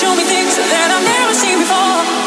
show me things that i've never seen before.